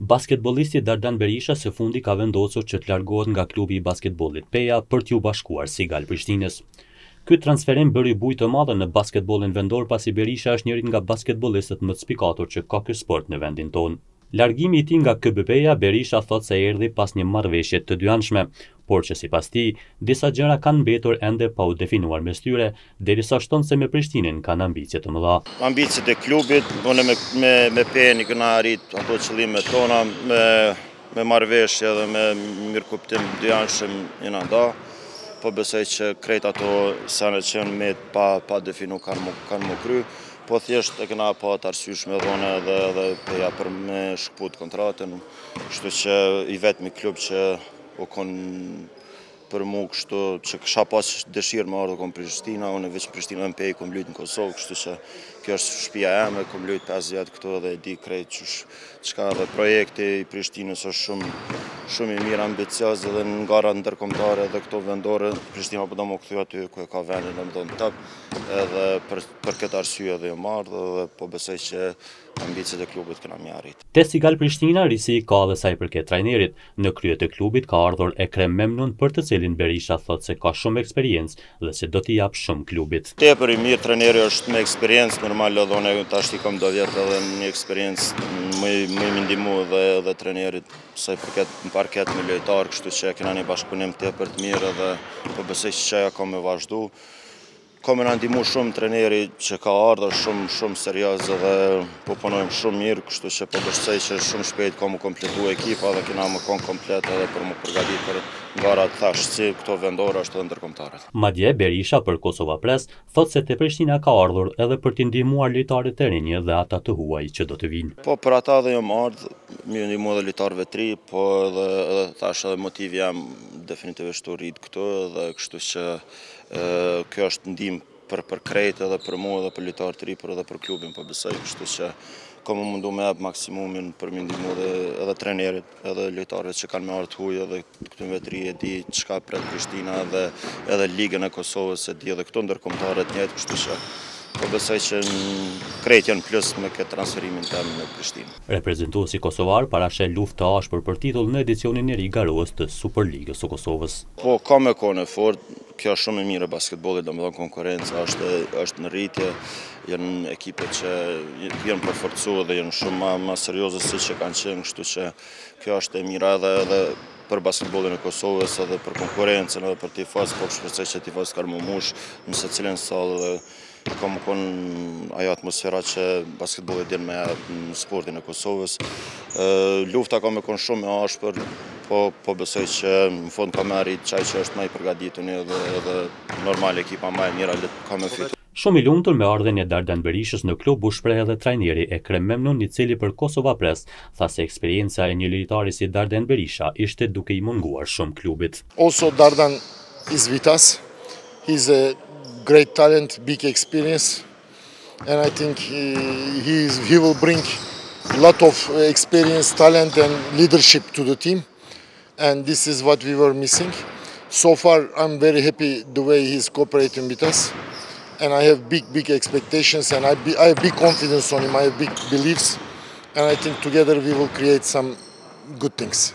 Basketbollisti Dardan Berisha së fundi ka vendosur që të largohet nga klubi i basketbollit Peja për t'iu bashkuar Sigal Prishtinës. Ky transferim bëri bujë të madhe në basketbollin vendor pasi Berisha është njëri nga basketbollistët më të spikatur që ka ky sport në vendin tonë. Largimi i tij nga KB Peja, Berisha thotë se erdhi pas një marrëveshje të dyanshme, por që sipas tij, disa gjëra kanë mbetur ende pa u definuar mes tyre, derisa shton se me Prishtinën kanë ambicie të mëdha. Ambiciet e klubit, unë me, me, me Pejën i kena arrit ato qëllimet tona, me, me marrëveshje dhe me mirëkuptim dyanshëm jena nda, po besoj që krejt ato sene që janë met pa, pa definu kanë me, kanë m'u kry, po thjesht e kena pa të arsyshme edhe unë edhe, edhe Peja për me shkëput kontratën, shtu që i vetmi klub që U kon për mu kështu që kësha pas dëshirë me ardhë u kon Prishtina, unë veç Prishtinë e n'Pejë kom lujtë në Kosovë, kështu që kjo është shpia jeme, kom lujtë 5 vjetë këtu dhe e di krejt çka edhe projekti i Prishtinës është shumë, shumë i mirë ambicioz dhe në gara ndërkombtare dhe këtu vendore, Prishtina po do m'u kthy aty ku e ka vendin domethonë në top, edhe për, për këtë arsye edhe jom ardhë dhe po besoj që Ambiciet e klubit kena m'i arrit. Te Sigal Prishtina risi ka dhe sa i përket trajnerit. Në krye të klubit ka ardhur Ekrem Memnun për të cilin Berisha thotë se ka shumë eksperiencë dhe se do t'i japë shumë klubit. Tepër i mirë, trajneri është me eksperiencë, normal edhe unë tash i kam do vjet edhe një eksperiencë m'i, m'i, m'i ndihmu edhe edhe trajnerit sa i përket në parket me lojtar, kështu që e kena një bashkëpunim tepër të mirë edhe po besoj se qashtu ka me vazhdu. Ka me na ndihmu shumë treneri që ka ardhë, është shumë, shumë serioz dhe po punojmë shumë mirë, kështu që po besoj që shumë shpejt ka m'u kompletu ekipa dhe kena me konë komplet edhe për m'u përgatit për garat thash si këto vendore ashtu edhe ndërkomtaret. Madje, Berisha për Kosova Press thotë se te Prishtina ka ardhur edhe për t'i ndihmuar lojtarët e rinj dhe ata të huaj që do të vijnë. Po, për ata edhe jam ardhë, me ju ndihmu edhe lojtarëve të ri, po edhe, edhe thash edhe motivi m'u definitivisht u rritë këtu dhe kështu që Kjo është ndihmë për për krejt edhe për mua edhe për lojtarë të ri, por edhe për klubin po besoj, kështu që kam m'u mundu me jep maksimumin për m'i ndihmu dhe edhe trenerit, edhe lojtarëve që kanë me ardh t'huj edhe këtyne ve t'ri, e di çka pret Prishtina edhe edhe ligën e Kosovës e di edhe këto ndërkombëtare të njëjtë, kështu që po besoj që krejt janë plus me këtë transferimin tem në Prishtinë. Reprezentuesi kosovar parasheh luftë të ashpër për titull në edicionin e ri garues të Superligës së Kosovës. Po, ka me kon e fortë, kjo është shumë e mirë e basketbollit, domethënë konkurrenca është është në rritje, janë ekipe që janë përforcu dhe janë shumë ma ma serioze se që kanë qenë, kështu që kjo është e mirë edhe edhe për basketbollin e Kosovës edhe për konkurrencën edhe për tifozët, po shpresoj që tifozët kanë me mbush secilën sallë dhe Ka me kon ajo atmosfera që basketbolli din me dhanë sportin e Kosovës. Lufta ka me kon shumë e ashpër, po, po besoj që në fund ka me arrit qaj që është ma i përgaditun edhe, edhe normal ekipa ma e mira ka me fitu. Shumë i lumtur me ardhjen e Dardan Berishës në klub u shpreh edhe trajneri Ekrem Memnun i cili për Kosova Press tha se eksperienca e një lojtari si Dardan Berisha ishte duke i munguar shumë klubit. Also Dardan is with us, a great talent, big experience, and I think he, he, is, he will bring a lot of uh, experience, talent, and leadership to the team. And this is what we were missing. So far, I'm very happy the way he's cooperating with us. And I have big, big expectations, and I, be, I have big confidence on him. I have big beliefs, and I think together we will create some good things.